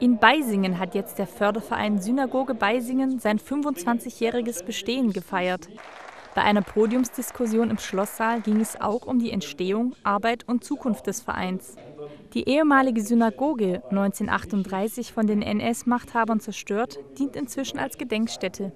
In Beisingen hat jetzt der Förderverein Synagoge Beisingen sein 25-jähriges Bestehen gefeiert. Bei einer Podiumsdiskussion im Schlosssaal ging es auch um die Entstehung, Arbeit und Zukunft des Vereins. Die ehemalige Synagoge, 1938 von den NS-Machthabern zerstört, dient inzwischen als Gedenkstätte.